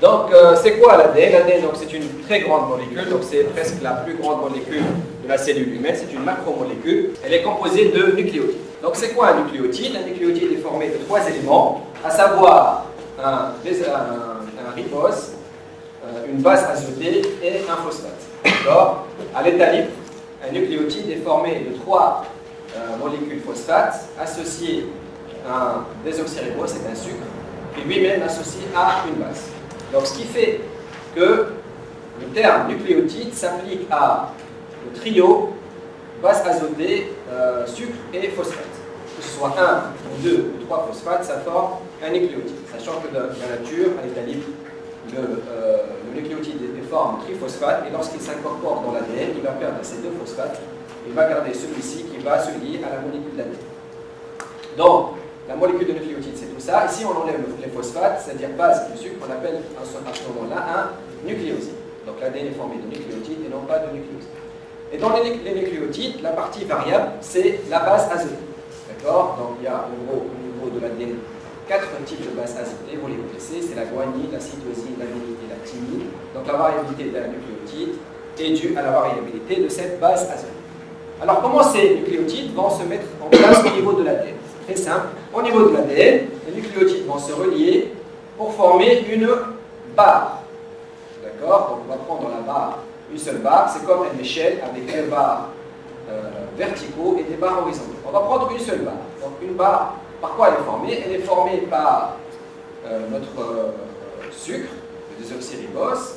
Donc, euh, c'est quoi l'ADN L'ADN, c'est une très grande molécule, donc c'est presque la plus grande molécule de la cellule humaine, c'est une macromolécule. Elle est composée de nucléotides. Donc, c'est quoi un nucléotide? Un nucléotide est formé de trois éléments, à savoir un, ribose, euh, une base azotée et un phosphate. D'accord? À l'état libre, un nucléotide est formé de trois euh, molécules phosphate associées à un désoxyribose, c'est un sucre, qui lui-même associé à une base. Donc ce qui fait que le terme nucléotide s'applique à le trio base azotée, euh, sucre et phosphate. Que ce soit un ou deux ou trois phosphates, ça forme un nucléotide. Sachant que dans la nature, à l'état libre, le, euh, nucléotide est forme triphosphate et lorsqu'il s'incorpore dans l'ADN, il va perdre ces deux phosphates. Il va garder celui-ci qui va se lier à la molécule d'ADN. Donc, la molécule de nucléotide, c'est tout ça. Ici, on enlève les phosphates, c'est-à-dire base et sucre, on appelle à ce moment-là un nucléoside. Donc l'ADN est formé de nucléotides et non pas de nucléosides. Et dans les, nucléotides, la partie variable, c'est la base azotée. D'accord? Donc il y a au niveau de l'ADN, quatre types de bases azotées, vous les connaissez, c'est la guanine, la cytosine, l'adénine et la thymine. Donc la variabilité d'un nucléotide est due à la variabilité de cette base azotée. Alors comment ces nucléotides vont se mettre en place au niveau de l'ADN? Simple. Au niveau de l'ADN, les nucléotides vont se relier pour former une barre. D'accord Donc on va prendre la barre, une seule barre, c'est comme une échelle avec des barres euh, verticaux et des barres horizontales. On va prendre une seule barre. Donc une barre, par quoi elle est formée? Elle est formée par euh, notre euh, sucre, le désoxyribose.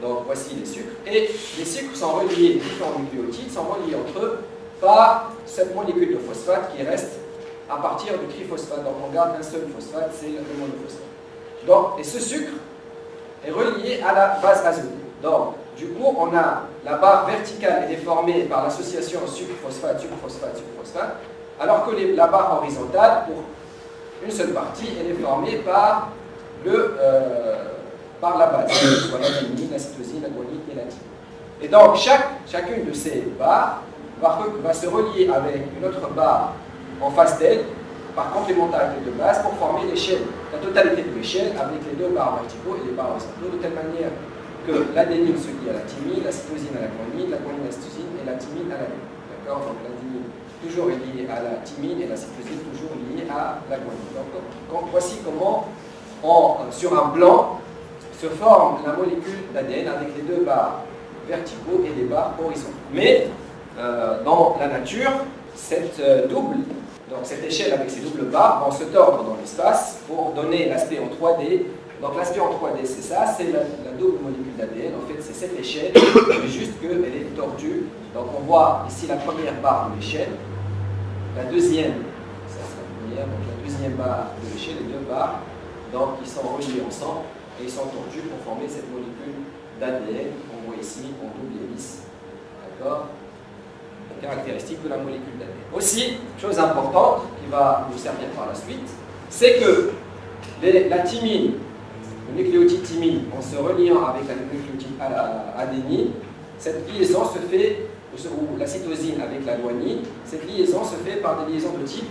Donc voici les sucres. Et les sucres sont reliés, les différents nucléotides sont reliés entre eux par cette molécule de phosphate qui reste à partir du triphosphate. Donc on garde un seul phosphate, c'est le monophosphate. Donc, et ce sucre est relié à la base azotée. Donc, du coup, on a la barre verticale est formée par l'association sucre-phosphate, sucre-phosphate, sucre-phosphate, alors que la barre horizontale, pour une seule partie, elle est formée par, le, euh, par la base, soit la la cytosine, la guanine et la thymine. Et donc, chaque, chacune de ces barres va se relier avec une autre barre en face d'elle par complémentarité de base pour former l'échelle, la totalité de l'échelle avec les deux barres verticaux et les barres horizontaux de telle manière que l'adénine se lie à la thymine, la cytosine à la guanine, la guanine à la cytosine et la thymine à la D'accord? Donc l'adénine toujours est liée à la thymine et la cytosine toujours liée à la guanine. Donc, voici comment, sur un plan, se forme la molécule d'ADN avec les deux barres verticaux et les barres horizontaux. Mais euh, dans la nature, cette euh, double donc cette échelle avec ces doubles barres vont se tordre dans l'espace pour donner l'aspect en 3D. Donc l'aspect en 3D, c'est ça, c'est la, double molécule d'ADN. En fait, c'est cette échelle, mais juste qu'elle est tordue. Donc on voit ici la première barre de l'échelle, la deuxième, ça c'est la première, donc la deuxième barre de l'échelle, les deux barres, donc ils sont reliés ensemble et ils sont tordus pour former cette molécule d'ADN qu'on voit ici en double hélice. D'accord? Caractéristique de la molécule d'ADN. Aussi, chose importante qui va nous servir par la suite, c'est que la thymine, le nucléotide thymine, en se reliant avec la nucléotide adénine, cette liaison se fait, ou la cytosine avec la guanine, cette liaison se fait par des liaisons de type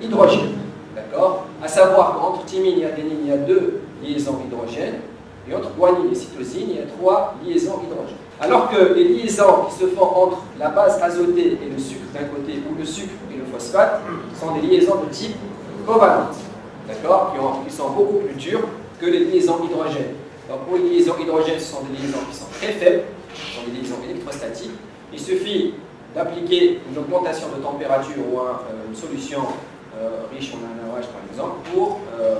hydrogène. D'accord? À savoir qu'entre thymine et adénine, il y a deux liaisons hydrogènes, et entre guanine et cytosine, il y a trois liaisons hydrogènes. Alors que les liaisons qui se font entre la base azotée et le sucre d'un côté, ou le sucre et le phosphate, sont des liaisons de type covalente, d'accord qui, sont beaucoup plus dures que les liaisons hydrogènes. Donc pour les liaisons hydrogènes, ce sont des liaisons qui sont très faibles, ce sont des liaisons électrostatiques. Il suffit d'appliquer une augmentation de température ou euh, une solution euh, riche en NaOH par exemple pour euh,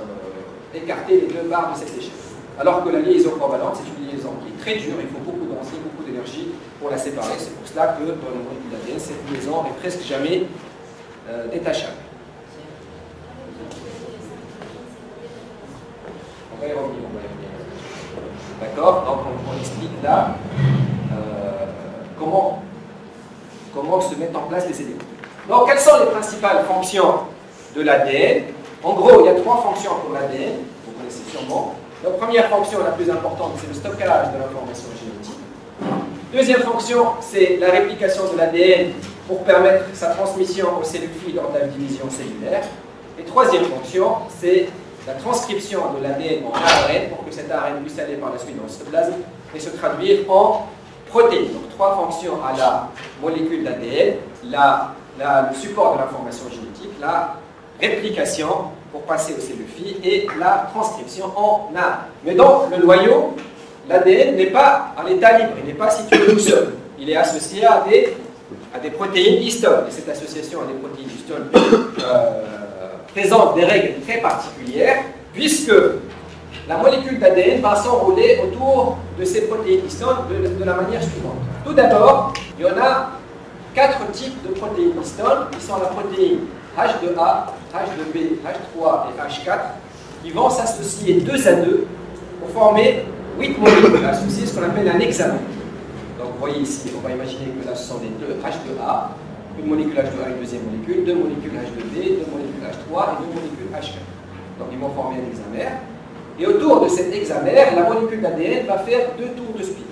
écarter les deux barres de cette échelle. Alors que la liaison covalente, c'est une liaison qui est très dure, il faut beaucoup de beaucoup d'énergie pour la séparer. C'est pour cela que dans le molécule d'ADN, cette liaison est presque jamais euh, détachable. On va y revenir, on va y revenir. D'accord? Donc on, explique là euh, comment, comment se mettent en place les éléments. Donc quelles sont les principales fonctions de l'ADN En gros, il y a trois fonctions pour l'ADN, vous connaissez sûrement. La première fonction, la plus importante, c'est le stockage de l'information génétique. Deuxième fonction, c'est la réplication de l'ADN pour permettre sa transmission aux cellules filles lors de la division cellulaire. Et troisième fonction, c'est la transcription de l'ADN en ARN pour que cet ARN puisse aller par la suite dans le cytoplasme et se traduire en protéines. Donc trois fonctions à la molécule d'ADN, le support de l'information génétique, la réplication pour passer aux cellules filles et la transcription en ARN. Mais dans le noyau, l'ADN n'est pas en état libre, il n'est pas situé tout seul. Il est associé à des, à protéines histones. Et cette association à des protéines histones euh, présente des règles très particulières, puisque la molécule d'ADN va s'enrouler autour de ces protéines histones de, la manière suivante. Tout d'abord, il y en a quatre types de protéines histones, qui sont la protéine H2A, H2B, H3 et H4, qui vont s'associer deux à deux pour former 8 molécules associées, ce qu'on appelle un hexamère. Donc vous voyez ici, on va imaginer que là ce sont des deux H2A, une molécule H2A, une deuxième molécule, deux molécules H2B, deux molécules H3 et deux molécules H4. Donc ils vont former un hexamère. Et autour de cet hexamère, la molécule d'ADN va faire deux tours de spire.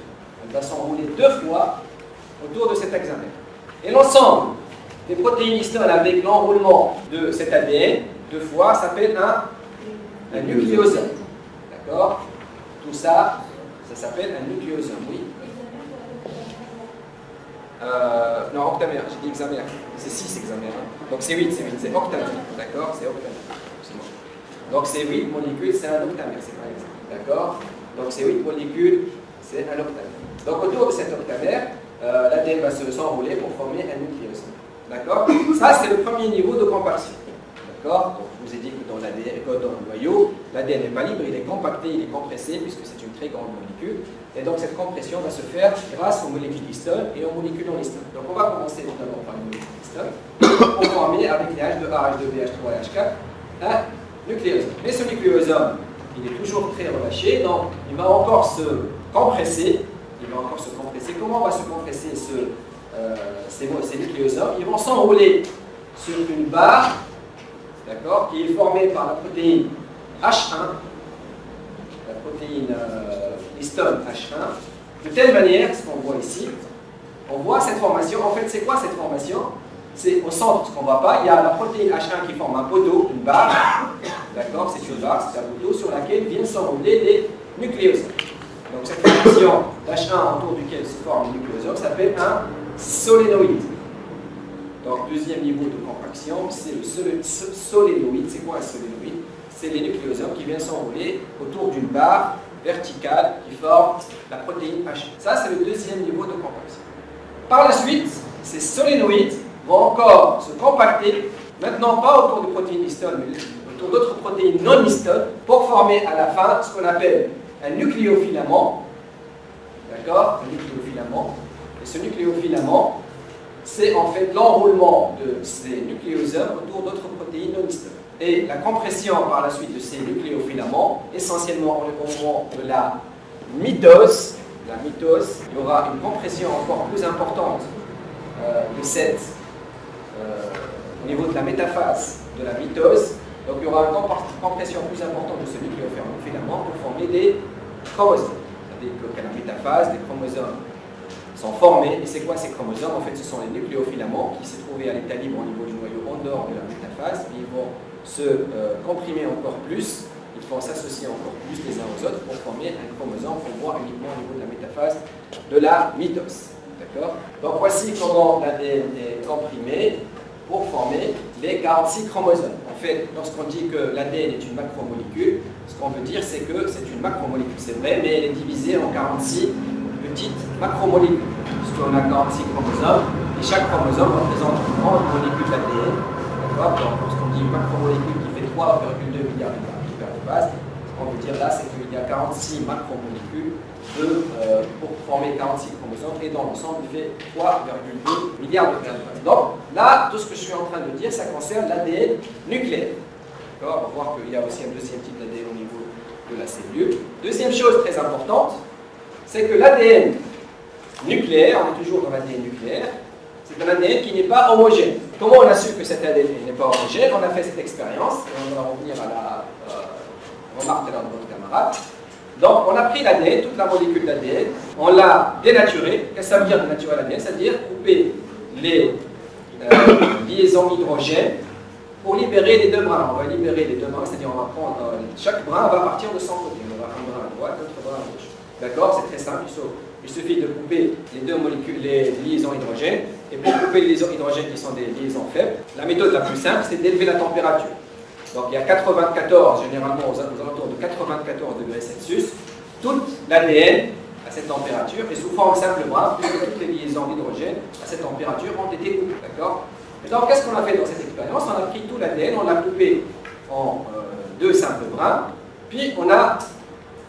Elle va s'enrouler deux fois autour de cet hexamère. Et l'ensemble des protéines histones avec l'enroulement de cet ADN deux fois s'appelle un, un nucléosome. D'accord? Tout ça, ça s'appelle un nucléosome, oui. Euh, non, octamère, j'ai dit hexamère. C'est 6 hexamères. Hein. Donc c'est 8, c'est 8, c'est octamère. D'accord C'est octamère. Donc c'est 8 molécules, c'est un octamère, c'est pas exemple. D'accord Donc c'est 8 molécules, c'est un octamère. Donc autour de cet octamère, euh, l'ADN va s'enrouler pour former un nucléosome. D'accord Ça, c'est le premier niveau de compaction. D'accord je vous ai dit l'ADN, dans le noyau, l'ADN n'est pas libre, il est compacté, il est compressé, puisque c'est une très grande molécule. Et donc cette compression va se faire grâce aux molécules histones et aux molécules non histones. Donc on va commencer notamment par les molécules histones pour former avec les H2A, H2B, H3 et H4 un nucléosome. Mais ce nucléosome, il est toujours très relâché, donc il va encore se compresser. Il va encore se compresser. Comment va se compresser ce, euh, ces, nucléosomes? Ils vont s'enrouler sur une barre, d'accord, qui est formée par la protéine H1, la protéine euh, histone H1, de telle manière, ce qu'on voit ici, on voit cette formation. En fait, c'est quoi cette formation? C'est au centre, ce qu'on ne voit pas, il y a la protéine H1 qui forme un poteau, une barre, d'accord, c'est une barre, c'est un poteau sur laquelle viennent s'enrouler les nucléosomes. Donc cette formation d'H1 autour duquel se forme le nucléosome s'appelle un solénoïde. Donc deuxième niveau de compaction, c'est le solénoïde. C'est quoi un solénoïde? C'est les nucléosomes qui viennent s'enrouler autour d'une barre verticale qui forme la protéine H1. Ça, c'est le deuxième niveau de compaction. Par la suite, ces solénoïdes vont encore se compacter, maintenant pas autour de protéines histones, mais autour d'autres protéines non histones, pour former à la fin ce qu'on appelle un nucléofilament. D'accord? Un nucléofilament. Et ce nucléofilament, c'est en fait l'enroulement de ces nucléosomes autour d'autres protéines non. Et la compression par la suite de ces nucléofilaments, essentiellement au moment de la mitose, la mitose, il y aura une compression encore plus importante euh, de cette euh, au niveau de la métaphase de la mitose. Donc il y aura une compression plus importante de ce nucléofilament pour former des chromosomes. C'est-à-dire qu'à la métaphase, des chromosomes sont formés. Et c'est quoi ces chromosomes? En fait, ce sont les nucléofilaments qui se trouvaient à l'état libre au niveau du noyau en dehors de la métaphase. Ils vont se euh, comprimer encore plus, ils vont s'associer encore plus les uns aux autres pour former un chromosome qu'on voit uniquement au niveau de la métaphase de la mitose. Donc voici comment l'ADN est comprimé pour former les 46 chromosomes. En fait, lorsqu'on dit que l'ADN est une macromolécule, ce qu'on veut dire c'est que c'est une macromolécule, c'est vrai, mais elle est divisée en 46 petites macromolécules. Puisqu'on a 46 chromosomes, et chaque chromosome représente une grande molécule d'ADN. Donc lorsqu'on dit une macromolécule qui fait 3,2 milliards de base, ce qu'on veut dire là, c'est qu'il y a 46 macromolécules euh, pour former 46 chromosomes et dans l'ensemble il fait 3,2 milliards de paires Donc là, tout ce que je suis en train de dire, ça concerne l'ADN nucléaire. On va voir qu'il y a aussi un deuxième type d'ADN au niveau de la cellule. Deuxième chose très importante, c'est que l'ADN nucléaire, on est toujours dans l'ADN nucléaire, c'est un ADN qui n'est pas homogène. Comment on a su que cet ADN n'est pas homogène? On a fait cette expérience, et on va revenir à la euh, remarque de notre camarade. Donc, on a pris l'ADN, toute la molécule d'ADN, on l'a dénaturé. Qu'est-ce que ça veut dire dénaturer l'ADN C'est-à-dire couper les euh, liaisons hydrogènes pour libérer les deux brins. On va libérer les deux brins, c'est-à-dire on va prendre, euh, chaque brin va partir de son côté. On va prendre un brin à droite, l'autre brin à gauche. D'accord C'est très simple, il suffit de couper les deux molécules, les liaisons hydrogènes. Et pour couper les liaisons hydrogènes qui sont des liaisons faibles, la méthode la plus simple, c'est d'élever la température. Donc il y a 94, généralement aux alentours de 94 degrés Celsius, toute l'ADN à cette température et sous forme simple bras, puisque toutes les liaisons d'hydrogène à cette température ont été coupées. D'accord? Et donc qu'est-ce qu'on a fait dans cette expérience? On a pris tout l'ADN, on l'a coupé en euh, deux simples brins, puis on a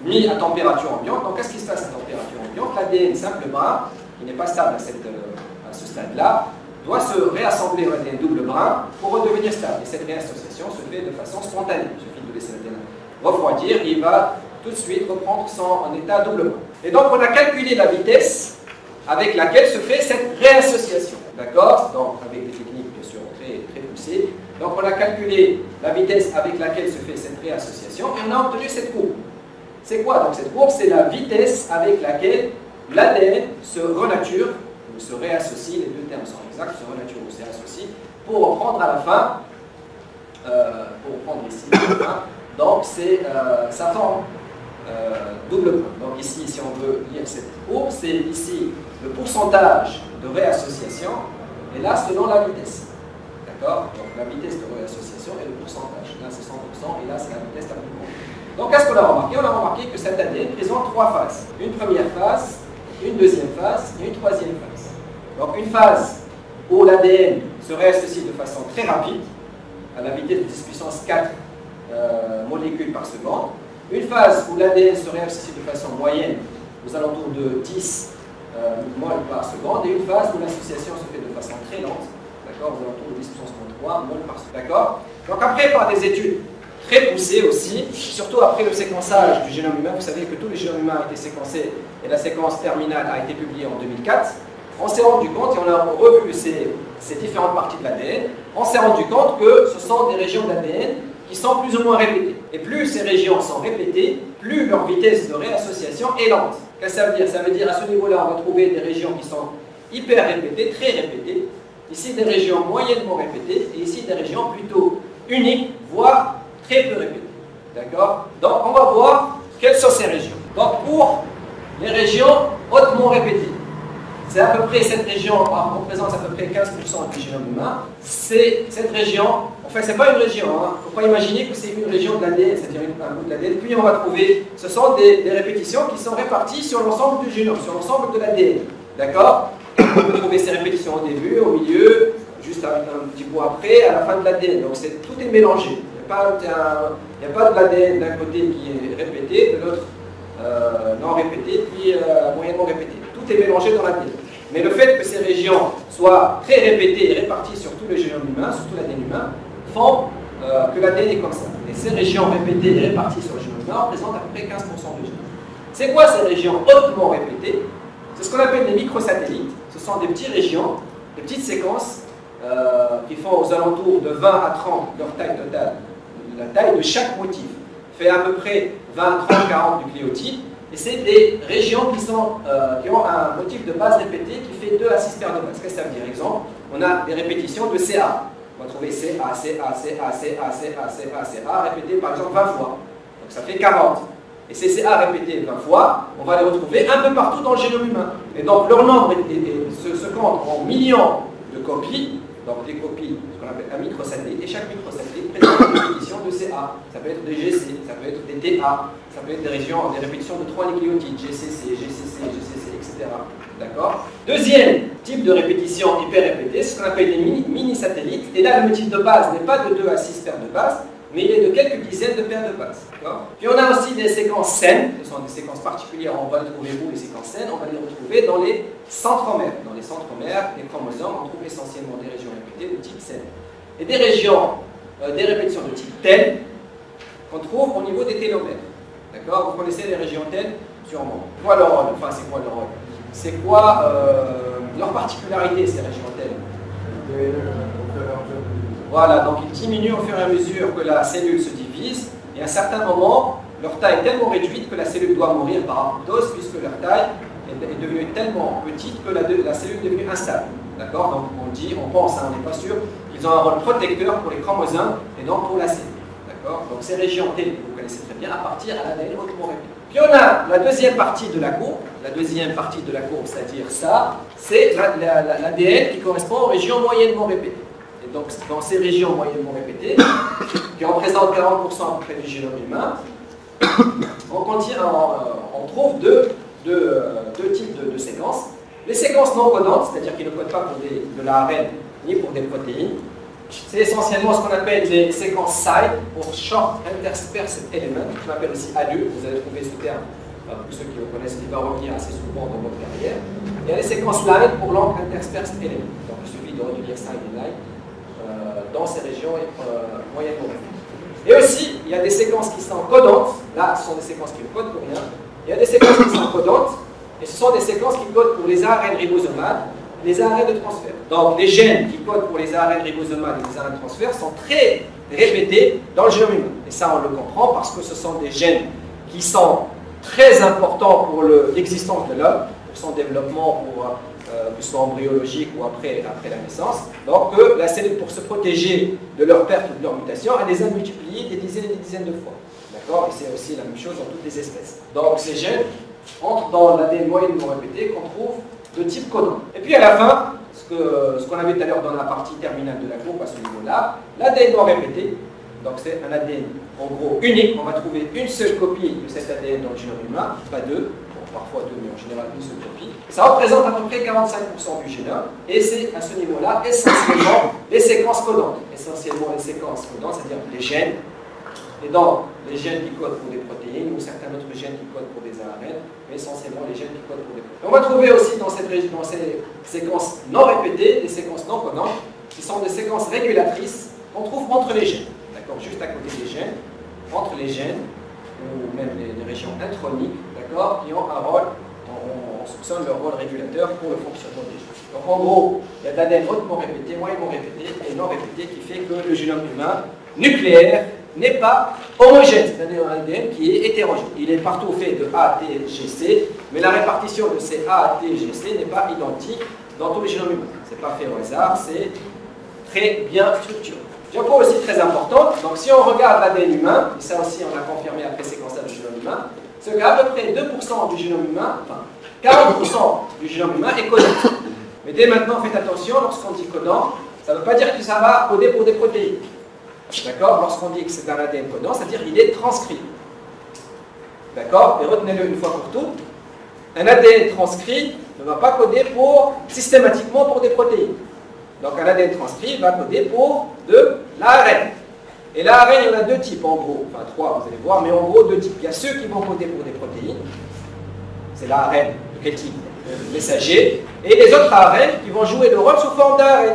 mis à température ambiante. Donc qu'est-ce qui se passe à température ambiante? L'ADN simple brin, qui n'est pas stable à, euh, à ce stade-là, doit se réassembler en ADN double brin pour redevenir stable. Et cette réassociation se fait de façon spontanée. Il suffit de laisser l'ADN refroidir, il va tout de suite reprendre son état double brin. Et donc on a calculé la vitesse avec laquelle se fait cette réassociation. D'accord? Donc avec des techniques bien sûr très, très poussées. Donc on a calculé la vitesse avec laquelle se fait cette réassociation et on a obtenu cette courbe. C'est quoi donc cette courbe? C'est la vitesse avec laquelle l'ADN se renature ou se réassocie, les deux termes sont exacts, se renature ou se réassocie, pour reprendre à la fin, euh, pour reprendre ici donc c'est euh, sa forme euh, double point. Donc ici, si on veut lire cette courbe, c'est ici le pourcentage de réassociation, et là selon la vitesse. D'accord? Donc la vitesse de réassociation et le pourcentage. Là c'est 100% et là c'est la vitesse la plus. Donc qu'est-ce qu'on a remarqué? On a remarqué que cette ADN présente trois phases. Une première phase, une deuxième phase et une troisième phase. Donc une phase où l'ADN se réassocie de façon très rapide, à la vitesse de 10 puissance 4 euh, molécules par seconde. Une phase où l'ADN se réassocie de façon moyenne aux alentours de 10 euh, moles par seconde et une phase où l'association se fait de façon très lente, d'accord, aux alentours de 10 puissance 3 moles par seconde. D'accord? Donc après, par des études très poussées aussi, surtout après le séquençage du génome humain, vous savez que tous les génomes humains ont été séquencés et la séquence terminale a été publiée en 2004, on s'est rendu compte, et on a revu ces, ces différentes parties de l'ADN, on s'est rendu compte que ce sont des régions d'ADN qui sont plus ou moins répétées. Et plus ces régions sont répétées, plus leur vitesse de réassociation est lente. Qu'est-ce que ça veut dire? Ça veut dire à ce niveau-là, on va trouver des régions qui sont hyper répétées, très répétées. Ici, des régions moyennement répétées, et ici, des régions plutôt uniques, voire très peu répétées. D'accord? Donc, on va voir quelles sont ces régions. Donc, pour les régions hautement répétées, c'est à peu près cette région, représente à peu près 15% du génome humain. C'est cette région, enfin c'est pas une région, il hein. ne faut pas imaginer que c'est une région de l'ADN, c'est-à-dire un bout de l'ADN. Puis on va trouver, ce sont des, répétitions qui sont réparties sur l'ensemble du génome, sur l'ensemble de l'ADN. D'accord? On peut trouver ces répétitions au début, au milieu, juste avec un petit bout après, à la fin de l'ADN. Donc tout est mélangé. Il n'y a, pas de l'ADN d'un côté qui est répété, de l'autre euh, non répété, puis euh, moyennement répété est mélangé dans l'ADN. Mais le fait que ces régions soient très répétées et réparties sur tout le génome humain, sur tout l'ADN humain, font euh, que l'ADN est comme ça. Et ces régions répétées et réparties sur le génome humain représentent à peu près 15% du génome. C'est quoi ces régions hautement répétées? C'est ce qu'on appelle des microsatellites. Ce sont des petites régions, des petites séquences qui font aux alentours de 20 à 30 leur taille totale. La taille de chaque motif fait à peu près 20, 30, 40 nucléotides et c'est des régions qui, euh, ont un motif de base répété qui fait 2 à 6 paires de. Qu'est-ce que ça veut dire Exemple, on a des répétitions de CA. On va trouver CA, CA, CA, CA, CA, CA, CA, répétées par exemple 20 fois. Donc ça fait 40. Et ces CA répétés 20 fois, on va les retrouver un peu partout dans le génome humain. Et donc leur nombre se compte en millions de copies donc des copies, ce qu'on appelle un microsatellite, et chaque microsatellite présente une répétition de CA. Ça peut être des GC, ça peut être des TA, ça peut être des régions, des répétitions de trois nucléotides, GCC, GCC, GCC, etc. D'accord? Deuxième type de répétition hyper répétée, c'est ce qu'on appelle des mini-satellites. et là, le motif de base n'est pas de 2 à 6 paires de bases, mais il est de quelques dizaines de paires de bases. Puis on a aussi des séquences saines, ce sont des séquences particulières, on va les trouver où les séquences saines On va les retrouver dans les centromères. Dans les centromères, les chromosomes, on trouve essentiellement des régions répétées de type saine. Et des régions, euh, des répétitions de type tel, qu'on trouve au niveau des télomères. D'accord? Vous connaissez les régions tel Sûrement. Quoi leur rôle Enfin, c'est quoi leur rôle? C'est quoi euh, leur particularité, ces régions tel voilà, donc ils diminuent au fur et à mesure que la cellule se divise, et à un certain moment, leur taille est tellement réduite que la cellule doit mourir par apoptose, puisque leur taille est devenue tellement petite que la, cellule est devenue instable. D'accord? Donc on dit, on pense, hein, on n'est pas sûr, ils ont un rôle protecteur pour les chromosomes et non pour la cellule. D'accord? Donc ces régions T, vous connaissez très bien, appartiennent à l'ADN hautement répété. Puis on a la deuxième partie de la courbe. La deuxième partie de la courbe, c'est-à-dire ça, c'est l'ADN qui correspond aux régions moyennement répétées. Donc dans ces régions moyennement répétées, qui représentent 40% à peu près du génome humain, on, on, trouve deux, types de, séquences. Les séquences non codantes, c'est-à-dire qui ne codent pas pour de l'ARN ni pour des protéines, c'est essentiellement ce qu'on appelle les séquences SIDE, pour Short Interspersed Element, je m'appelle aussi ALU, vous allez trouver ce terme, pour ceux qui le connaissent, qui va revenir assez souvent dans votre carrière. Il y a les séquences LINE pour Long Interspersed Element, donc il suffit de retenir SIDE et LINE euh, dans ces régions euh, moyennement Et aussi, il y a des séquences qui sont codantes, là ce sont des séquences qui ne codent pour rien, il y a des séquences qui sont codantes, et ce sont des séquences qui codent pour les ARN ribosomales, les arrêts de transfert. Donc les gènes qui codent pour les arrêts ribosomales et les arrêts de transfert sont très répétés dans le génome. Et ça, on le comprend parce que ce sont des gènes qui sont très importants pour l'existence de l'homme, pour son développement, pour, euh, que ce soit embryologique ou après, la naissance. Donc la cellule, pour se protéger de leur perte ou de leur mutation, elle les a multipliés des dizaines et des dizaines de fois. D'accord? Et c'est aussi la même chose dans toutes les espèces. Donc ces gènes entrent dans l'ADN moyennement répété qu'on trouve de type codon. Et puis à la fin, ce qu'on avait tout à l'heure dans la partie terminale de la courbe à ce niveau-là, l'ADN doit répéter. Donc c'est un ADN en gros unique. On va trouver une seule copie de cet ADN dans le génome humain, pas deux, parfois deux, mais en général une seule copie. Ça représente à peu près 45% du génome, et c'est à ce niveau-là essentiellement les séquences codantes. Essentiellement les séquences codantes, c'est-à-dire les gènes, et donc les gènes qui codent pour des protéines ou certains autres gènes qui codent pour des ARN, mais essentiellement les gènes qui codent pour des protéines. On va trouver aussi dans, dans ces séquences non répétées des séquences non codantes qui sont des séquences régulatrices qu'on trouve entre les gènes, d'accord, juste à côté des gènes, entre les gènes ou même les, régions introniques, qui ont un rôle, on, soupçonne leur rôle régulateur pour le fonctionnement des gènes. Donc en gros, il y a de l'ADN hautement répété, moyennement répété et non répété qui fait que le génome humain nucléaire n'est pas homogène, c'est-à-dire un ADN qui est hétérogène. Il est partout fait de A, T, G, C, mais la répartition de ces A, T, G, C n'est pas identique dans tous les génomes humains. Ce n'est pas fait au hasard, c'est très bien structuré. un point aussi très important, donc si on regarde l'ADN humain, et ça aussi on l'a confirmé après séquençage du génome humain, c'est qu'à peu près 2% du génome humain, enfin 40% du génome humain est codant. Mais dès maintenant, faites attention, lorsqu'on dit codant, ça ne veut pas dire que ça va coder pour des protéines. D'accord? Lorsqu'on dit que c'est un ADN codant, c'est-à-dire qu'il est transcrit. D'accord? Et retenez-le une fois pour toutes. Un ADN transcrit ne va pas coder pour, systématiquement pour des protéines. Donc un ADN transcrit va coder pour de l'ARN. Et l'ARN, il y en a deux types en gros. Enfin trois, vous allez voir, mais en gros deux types. Il y a ceux qui vont coder pour des protéines. C'est l'ARN. De quel type Messager. Et les autres ARN qui vont jouer le rôle sous forme d'ARN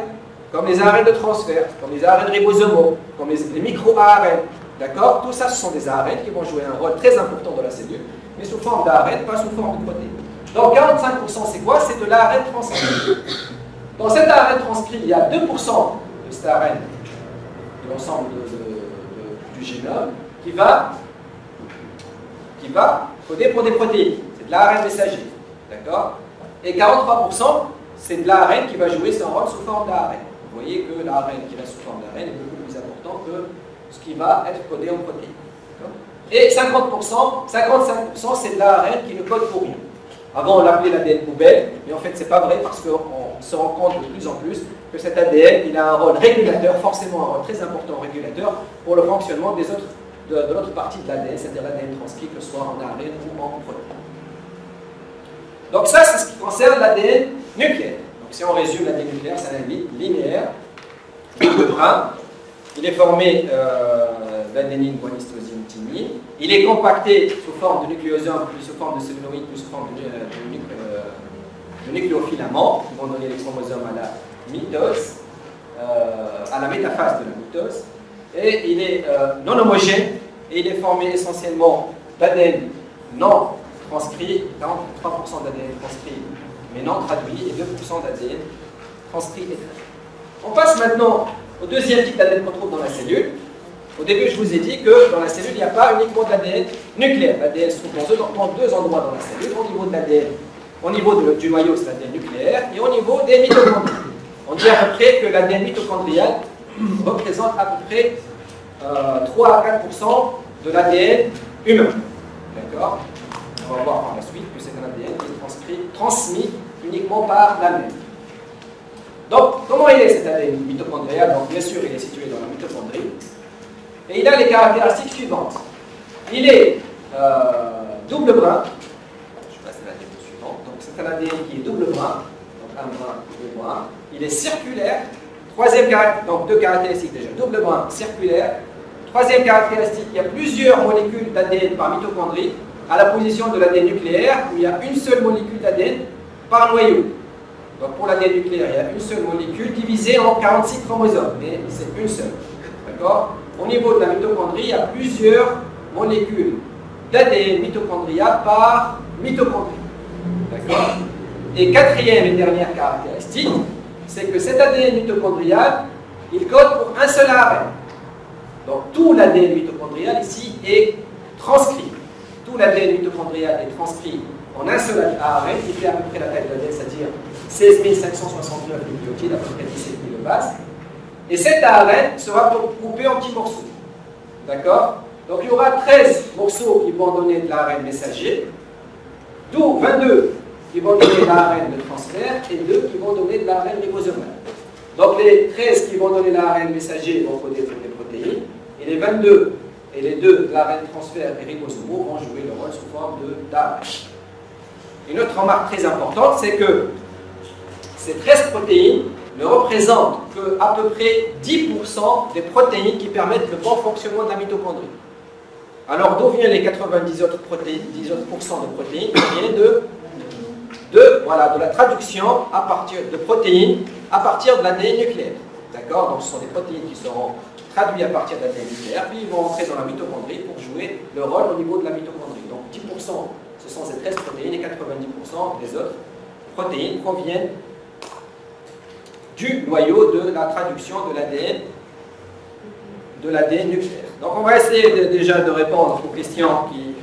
comme les ARN de transfert, comme les ARN ribosomaux, comme les, micro-ARN. D'accord? Tout ça, ce sont des ARN qui vont jouer un rôle très important dans la cellule, mais sous forme d'ARN, pas sous forme de protéines. Donc 45%, c'est quoi? C'est de l'ARN transcrit. Dans cet ARN transcrit, il y a 2% de cet L'ensemble du génome, qui va, qui va coder pour des protéines. C'est de l'ARN messager. D'accord? Et 43%, c'est de l'ARN qui va jouer son rôle sous forme d'ARN. Vous voyez que l'ARN qui reste sous forme d'ARN est beaucoup plus important que ce qui va être codé en protéines. Et 50%, 55% c'est de l'ARN qui ne code pour rien. Avant on l'appelait l'ADN poubelle, mais en fait c'est pas vrai parce qu'on se rend compte de plus en plus que cet ADN il a un rôle régulateur, forcément un rôle très important régulateur pour le fonctionnement des autres, de, l'autre partie de l'ADN, c'est-à-dire l'ADN transcrit, que ce soit en ARN ou en protéines. Donc ça c'est ce qui concerne l'ADN nucléaire si on résume l'ADN nucléaire, c'est un ADN linéaire, de brun. Il est formé euh, d'adénine, guanistosine, Il est compacté sous forme de nucléosome, puis sous forme de celluloïde, puis sous forme de, euh, nucléofilaments, qui vont donner les chromosomes à la mitose, euh, à la métaphase de la mitose. Et il est euh, non homogène, et il est formé essentiellement d'ADN non transcrit, 43% d'ADN transcrit mais non traduit, et 2% d'ADN transcrit. On passe maintenant au deuxième type d'ADN qu'on trouve dans la cellule. Au début, je vous ai dit que dans la cellule, il n'y a pas uniquement d'ADN nucléaire. L'ADN se trouve dans deux, endroits dans la cellule, au niveau de l'ADN, au niveau du noyau, c'est l'ADN nucléaire, et au niveau des mitochondries. On dit à peu près que l'ADN mitochondrial représente à peu près 3 euh, à 4% de l'ADN humain. D'accord? On va voir par la suite que c'est un ADN qui est transcrit, transmis uniquement par la mère. Donc, comment il est cet ADN mitochondrial? Donc, bien sûr, il est situé dans la mitochondrie. Et il a les caractéristiques suivantes. Il est euh, double brun. Je passe à la suivante. Donc, c'est un ADN qui est double brun. Donc, un brun, deux brun. Il est circulaire. Troisième donc deux caractéristiques déjà. Double brun, circulaire. Troisième caractéristique, il y a plusieurs molécules d'ADN par mitochondrie à la position de l'ADN nucléaire où il y a une seule molécule d'ADN par noyau. Donc pour l'ADN nucléaire, il y a une seule molécule divisée en 46 chromosomes, mais c'est une seule. D'accord? Au niveau de la mitochondrie, il y a plusieurs molécules d'ADN mitochondrial par mitochondrie. D'accord Et quatrième et dernière caractéristique, c'est que cet ADN mitochondrial, il code pour un seul ARN. Donc tout l'ADN mitochondrial ici est transcrit. Tout l'ADN mitochondrial est transcrit en un seul ARN qui fait à peu près la taille de l'ADN, c'est-à-dire 16 569 nucléotides, à peu près 17 000 de base. Et cet ARN sera coupé en petits morceaux. D'accord? Donc il y aura 13 morceaux qui vont donner de l'ARN messager, d'où 22 qui vont donner de l'ARN de transfert et 2 qui vont donner de l'ARN ribosomal. Donc les 13 qui vont donner l'ARN messager vont coder pour les protéines, et les 22 et les 2 de l'ARN transfert et ribosomaux vont jouer le rôle sous forme d'ARN. Une autre remarque très importante, c'est que ces 13 protéines ne représentent que à peu près 10% des protéines qui permettent le bon fonctionnement de la mitochondrie. Alors d'où viennent les 90 autres protéines, 10 autres de protéines? Ils viennent de, la traduction de protéines à partir de l'ADN nucléaire. D'accord? Donc ce sont des protéines qui seront traduites à partir de l'ADN nucléaire, puis ils vont entrer dans la mitochondrie pour jouer le rôle au niveau de la mitochondrie. Donc 10% ce sont ces 13 protéines et 90% des autres protéines proviennent du noyau de la traduction de l'ADN de l'ADN nucléaire. Donc on va essayer déjà de répondre aux questions qui,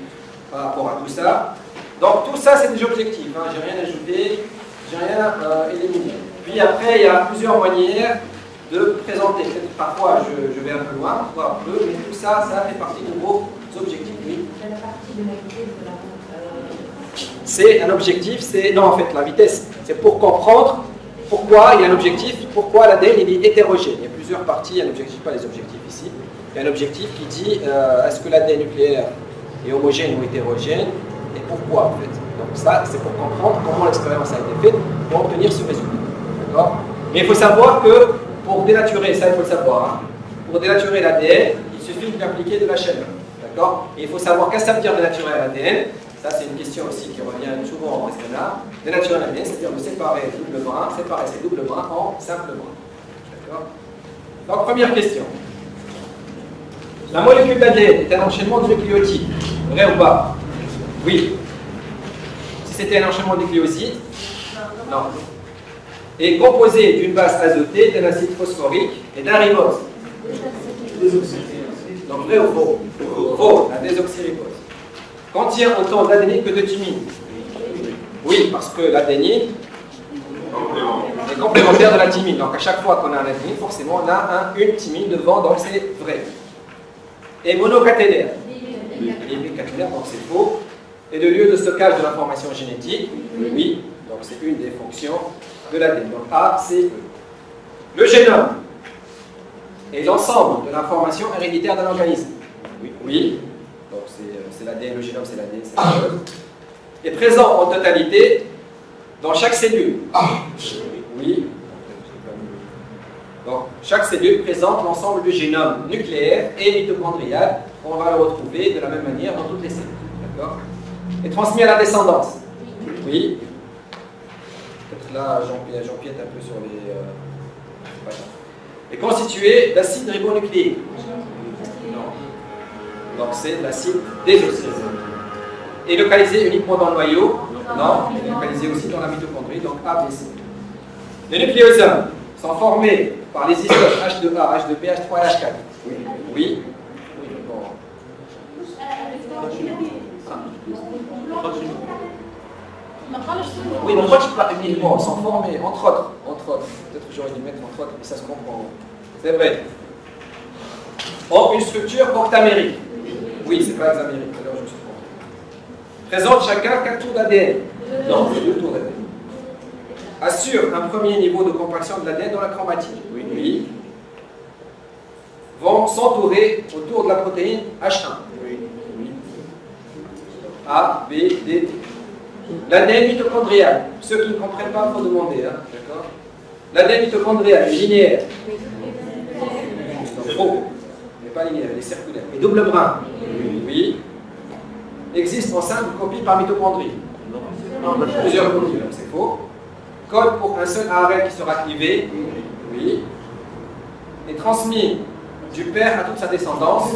par rapport à tout ça. Donc tout ça c'est des objectifs, hein. j'ai rien ajouté, j'ai rien euh, éliminé. Puis après il y a plusieurs manières de présenter. Parfois je, vais un peu loin, parfois un peu, mais tout ça, ça fait partie de vos objectifs. Oui. C'est un objectif, c'est non en fait la vitesse, c'est pour comprendre pourquoi il y a un objectif, pourquoi l'ADN il est hétérogène? Il y a plusieurs parties, il y a un objectif, pas les objectifs ici. Il y a un objectif qui dit euh, est-ce que l'ADN nucléaire est homogène ou hétérogène? Et pourquoi en fait? Donc ça, c'est pour comprendre comment l'expérience a été faite pour obtenir ce résultat. D'accord? Mais il faut savoir que pour dénaturer, ça il faut le savoir, hein, pour dénaturer l'ADN, il suffit d'appliquer de la chaleur. D'accord? Et il faut savoir que ça veut dire dénaturer l'ADN ça, c'est une question aussi qui revient souvent en questionnaire. Dénaturer l'ADN, c'est-à-dire de séparer double séparer ces doubles brins en simple brin. D'accord? Donc, première question. La molécule d'ADN est un enchaînement de nucléotides. Vrai ou pas? Oui. Si c'était un enchaînement de nucléosides? Non. Est composé d'une base azotée, d'un acide phosphorique et d'un ribose. Donc vrai ou faux Faux, la désoxyribose contient autant d'adénine que de thymine Oui, parce que l'adénine est complémentaire de la thymine. Donc à chaque fois qu'on a un adénine, forcément on a un, une thymine devant, donc c'est vrai. Et monocaténaire. Est bicaténaire, donc c'est faux. Et le lieu de stockage de l'information génétique Oui, donc c'est une des fonctions de l'ADN. Donc A, C, E. Le génome est l'ensemble de l'information héréditaire d'un organisme. Oui. l'ADN, le génome, c'est l'ADN, c'est la chose, est présent en totalité dans chaque cellule. Oui. Donc, chaque cellule présente l'ensemble du génome nucléaire et mitochondrial. On va le retrouver de la même manière dans toutes les cellules. D'accord? Et transmis à la descendance. Oui. Peut-être là, j'empiète un peu sur les. Euh, est constitué d'acide ribonucléique. Donc c'est l'acide désoxyribose. Et localisé uniquement dans le noyau Non, il est localisé aussi dans la mitochondrie, donc A, B, C. Les nucléosomes sont formés par les isotopes H2A, H2B, H3 et H4. Oui. Oui. Oui, donc pas uniquement, sont formés, entre autres, entre autres, peut-être j'aurais dû mettre entre autres, mais ça se comprend. C'est vrai. Ont une structure octamérique. Oui, c'est pas hexamérique. Alors je me suis trompé. Présente chacun 4 tours d'ADN. Non, c'est 2 tours d'ADN. Assure un premier niveau de compaction de l'ADN dans la chromatine. Oui. oui. Vont s'entourer autour de la protéine H1. Oui. oui. A, B, D. L'ADN mitochondrial. Ceux qui ne comprennent pas, il faut demander. Hein. D'accord? L'ADN mitochondrial linéaire. Faux. Pas linéaire, il est circulaire. Et double brin. Oui. Existe en simple copie par mitochondrie. Non, plusieurs copies, c'est faux. Code pour un seul ARN qui sera clivé. Oui. Et transmis du père à toute sa descendance.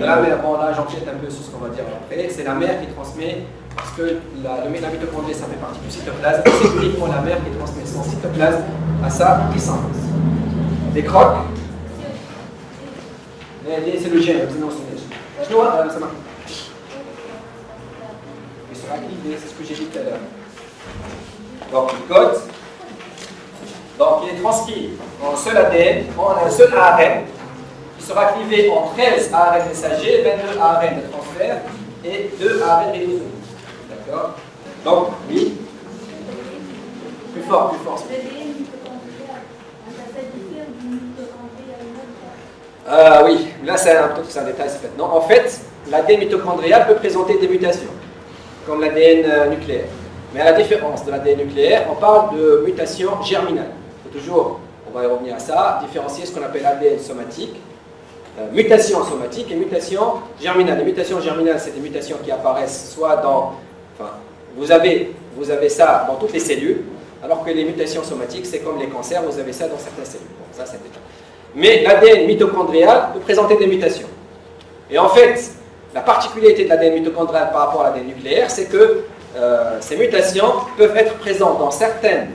De la mère. Bon, là, j'empiète un peu sur ce qu'on va dire après. C'est la mère qui transmet parce que la, le, la mitochondrie, ça fait partie du cytoplasme, c'est uniquement la mère qui transmet son cytoplasme à sa descendance. Des crocs, c'est le gène. ça marche. Il sera clivé, c'est ce que j'ai dit tout à l'heure. Donc, le code, donc il est transcrit en seul ADN, en un seul ARN, qui sera clivé en 13 ARN messagers, 22 ARN de transfert et 2 ARN ribosomiques. D'accord? Donc, oui. Plus fort, plus fort. Euh, oui, là c'est un, détail, c'est Non, en fait, l'ADN mitochondrial peut présenter des mutations, comme l'ADN euh, nucléaire. Mais à la différence de l'ADN nucléaire, on parle de mutation germinale. Il faut toujours, on va y revenir à ça, différencier ce qu'on appelle ADN somatique, euh, mutation somatique et mutation germinale. Les mutations germinales, c'est des mutations qui apparaissent soit dans Enfin, vous avez, vous avez ça dans toutes les cellules, alors que les mutations somatiques, c'est comme les cancers, vous avez ça dans certaines cellules. Ça, c'est Mais l'ADN mitochondrial peut présenter des mutations. Et en fait, la particularité de l'ADN mitochondrial par rapport à l'ADN nucléaire, c'est que euh, ces mutations peuvent être présentes dans certaines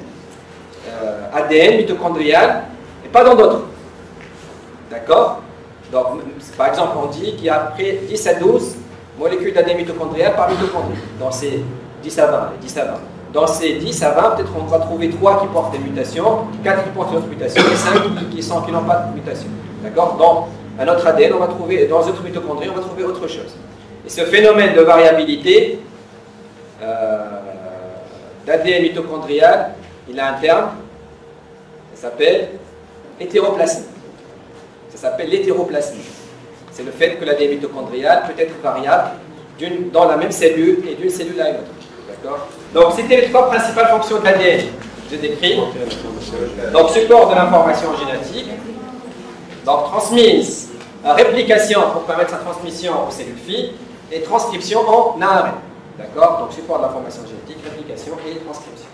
euh, ADN mitochondriales et pas dans d'autres. D'accord? Donc, par exemple, on dit qu'il y a près 10 à 12 molécules d'ADN mitochondrial par mitochondrie, dans ces 10 à 20. 10 à 20. Dans ces 10 à 20, peut-être on va trouver 3 qui portent des mutations, 4 qui portent une autre mutation et 5 qui, qui n'ont pas de mutation. D'accord? Dans un autre ADN, on va trouver, dans une autre mitochondrie, on va trouver autre chose. Et ce phénomène de variabilité euh, d'ADN mitochondrial, il a un terme, ça s'appelle hétéroplasmie. Ça s'appelle l'hétéroplasmie c'est le fait que l'ADN mitochondrial peut être variable dans la même cellule et d'une cellule à une autre. Donc, c'était les trois principales fonctions de l'ADN. Je décris. Donc, support de l'information génétique. Donc, transmise, réplication pour permettre sa transmission aux cellules filles et transcription en ARN. D'accord Donc, support de l'information génétique, réplication et transcription.